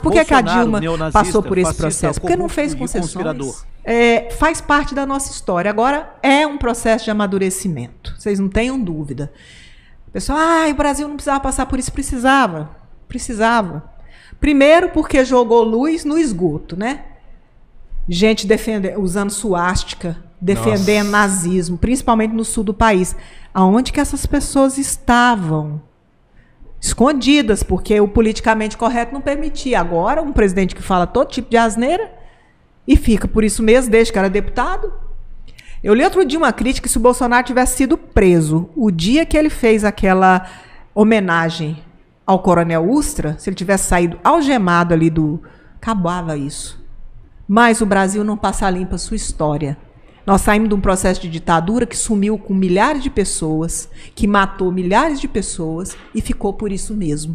Por que, que a Dilma passou por esse processo? Porque não fez concessões. É, faz parte da nossa história. Agora é um processo de amadurecimento. Vocês não tenham dúvida. Pessoal, ah, o Brasil não precisava passar por isso. Precisava. Precisava. Primeiro porque jogou luz no esgoto, né? Gente defendendo, usando suástica, defendendo Nossa. nazismo, principalmente no sul do país. Aonde que essas pessoas estavam? Escondidas, porque o politicamente correto não permitia. Agora, um presidente que fala todo tipo de asneira e fica por isso mesmo, desde que era deputado. Eu li outro dia uma crítica se o Bolsonaro tivesse sido preso o dia que ele fez aquela homenagem ao Coronel Ustra, se ele tivesse saído algemado ali do. acabava isso. Mas o Brasil não passa limpa a sua história. Nós saímos de um processo de ditadura que sumiu com milhares de pessoas, que matou milhares de pessoas e ficou por isso mesmo.